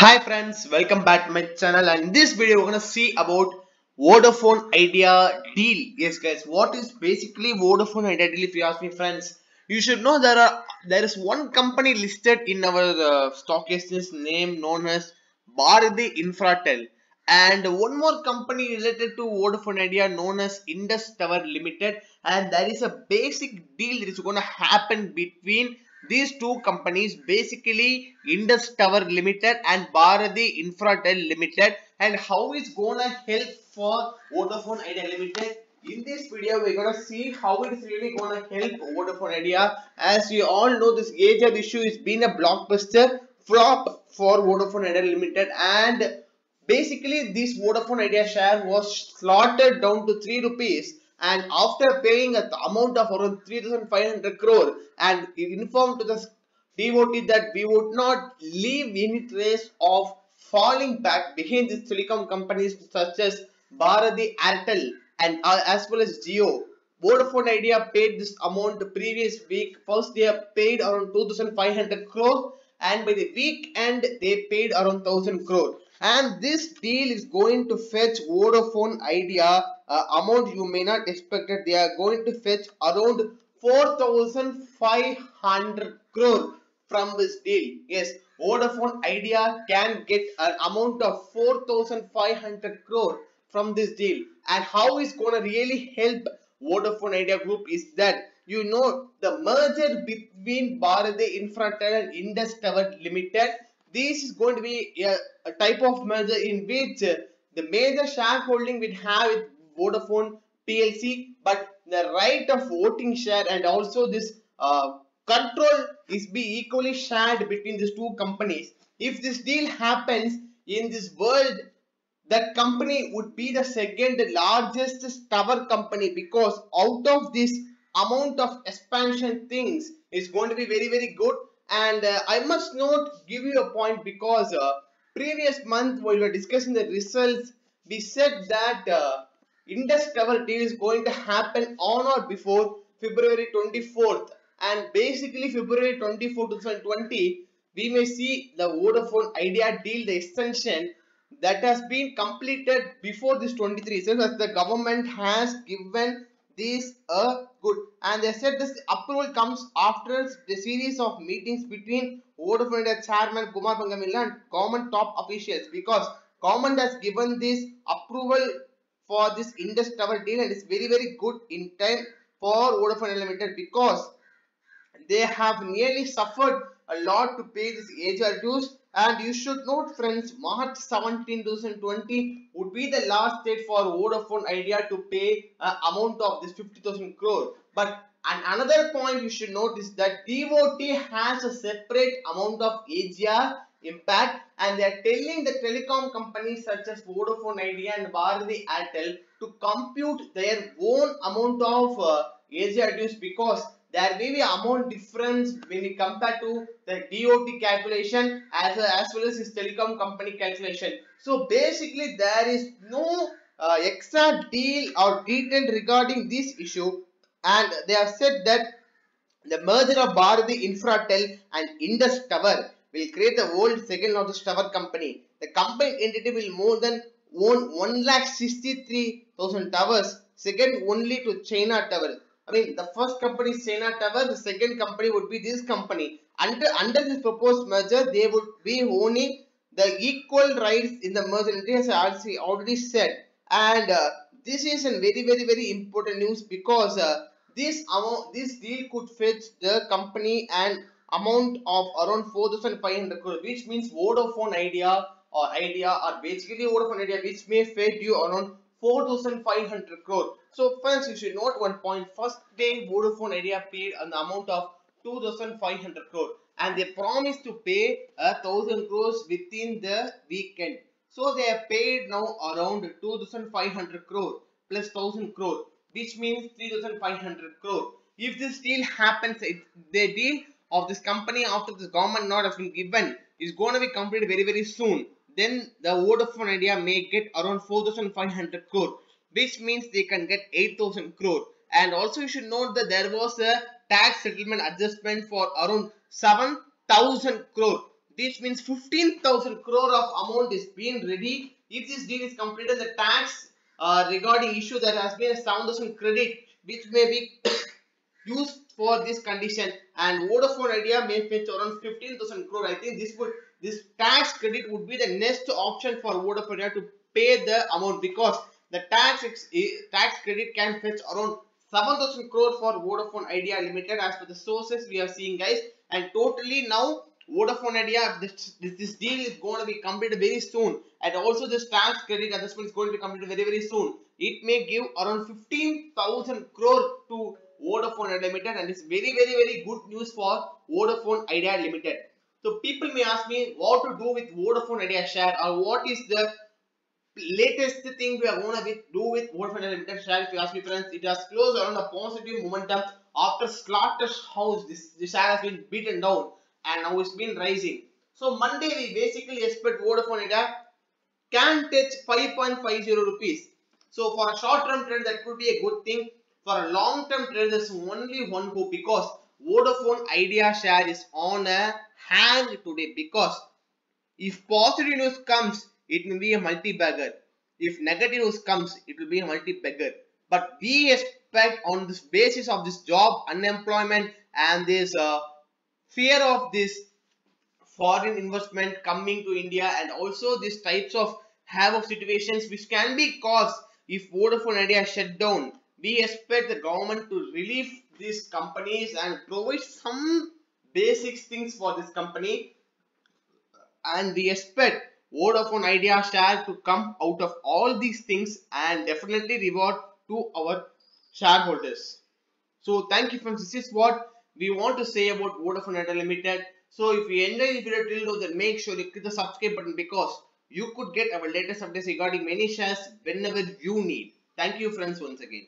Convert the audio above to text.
Hi friends, welcome back to my channel and in this video we're gonna see about Vodafone Idea deal. Yes guys, what is basically Vodafone Idea deal if you ask me friends? You should know there are there is one company listed in our uh, stock exchange name known as Bharti Infratel and one more company related to Vodafone Idea known as Indus Tower Limited and there is a basic deal that is gonna happen between these two companies basically Indus Tower Limited and Bharti Infratel Limited and how it's gonna help for Vodafone Idea Limited. In this video, we're gonna see how it's really gonna help Vodafone Idea. As you all know, this AGR issue has been a blockbuster flop for Vodafone Idea Limited and basically this Vodafone Idea share was slaughtered down to 3 rupees and after paying an amount of around 3500 crore and informed to the devotee that we would not leave any trace of falling back behind these telecom companies such as Bharti Airtel and uh, as well as Jio. Vodafone Idea paid this amount the previous week. First they have paid around 2500 crore and by the weekend they paid around 1000 crore and this deal is going to fetch Vodafone Idea uh, amount you may not expect it. They are going to fetch around 4500 crore from this deal. Yes, Vodafone Idea can get an amount of 4500 crore from this deal. And how is going to really help Vodafone Idea Group is that you know the merger between Bharti Infratel and Indus Tower Limited. This is going to be a, a type of merger in which the major shareholding will have with Vodafone PLC, but the right of voting share and also this uh, control is be equally shared between these two companies. If this deal happens in this world, that company would be the second largest tower company because out of this amount of expansion things is going to be very very good and uh, I must not give you a point because uh, previous month while we were discussing the results. We said that uh, Indus deal is going to happen on or before February 24th and basically February 24 2020 we may see the Vodafone Idea deal the extension that has been completed before this 23 so as the government has given this a good. And they said this approval comes after the series of meetings between Vodafone India chairman Kumar Mangamila and government top officials because government has given this approval for this Indus Tower deal and it's very very good in time for Vodafone Limited because they have nearly suffered a lot to pay this AGR dues and you should note friends March 17 2020 would be the last date for Vodafone Idea to pay an amount of this 50,000 crore. But and another point you should note is that DOT has a separate amount of AGR impact and they are telling the telecom companies such as Vodafone Idea and Bharti Airtel to compute their own amount of uh, AGR dues because there may be amount difference when we compare to the DOT calculation as, a, as well as this telecom company calculation. So basically there is no uh, extra deal or detail regarding this issue and they have said that the merger of Bharti Infratel and Indus Tower will create the world's second largest tower company. The combined entity will more than own 1,63,000 towers, second only to China Tower. I mean, the first company is China Tower, the second company would be this company. Under, under this proposed merger, they would be owning the equal rights in the merger entity as I already said. And uh, this is a very, very, very important news because uh, this amount, this deal could fetch the company an amount of around 4,500 crore, which means Vodafone Idea or Idea or basically Vodafone Idea, which may fetch you around 4,500 crore. So friends, you should note one point. First day Vodafone Idea paid an amount of 2,500 crore and they promised to pay a thousand crores within the weekend. So they have paid now around 2,500 crore plus 1000 crore which means 3,500 crore. If this deal happens, it, the deal of this company after this government nod has been given is going to be completed very very soon. Then the Vodafone Idea may get around 4,500 crore which means they can get 8,000 crore. And also you should note that there was a tax settlement adjustment for around 7,000 crore. which means 15,000 crore of amount is being ready. If this deal is completed, the tax uh, regarding issue that has been a 7,000 credit which may be used for this condition and Vodafone Idea may fetch around 15,000 crore. I think this would this tax credit would be the next option for Vodafone Idea to pay the amount because the tax eh, tax credit can fetch around 7000 crore for Vodafone Idea Limited as per the sources we are seeing guys. And totally now Vodafone Idea this, this, this deal is going to be completed very soon. And also this tax credit adjustment is going to be completed very very soon. It may give around 15,000 crore to Vodafone Idea Limited and it's very very very good news for Vodafone Idea Limited. So people may ask me what to do with Vodafone Idea share or what is the latest thing we are going to do with Vodafone Limited share. If you ask me friends, it has closed around a positive momentum after Slaughterhouse. This, this share has been beaten down and now it's been rising. So Monday we basically expect Vodafone Idea can touch 5.50 rupees. So for a short term trade that could be a good thing. For a long term trade there's only one hope because Vodafone Idea share is on a hang today because if positive news comes it may be a multi-bagger. If negative comes, it will be a multi-bagger. But we expect on this basis of this job unemployment and this uh, fear of this foreign investment coming to India and also these types of havoc situations which can be caused if Vodafone Idea shut down. We expect the government to relieve these companies and provide some basic things for this company and we expect Vodafone Idea share to come out of all these things and definitely reward to our shareholders. So thank you friends. This is what we want to say about Vodafone Idea Limited. So if you enjoy the video till now then make sure you click the subscribe button because you could get our latest updates regarding many shares whenever you need. Thank you friends once again.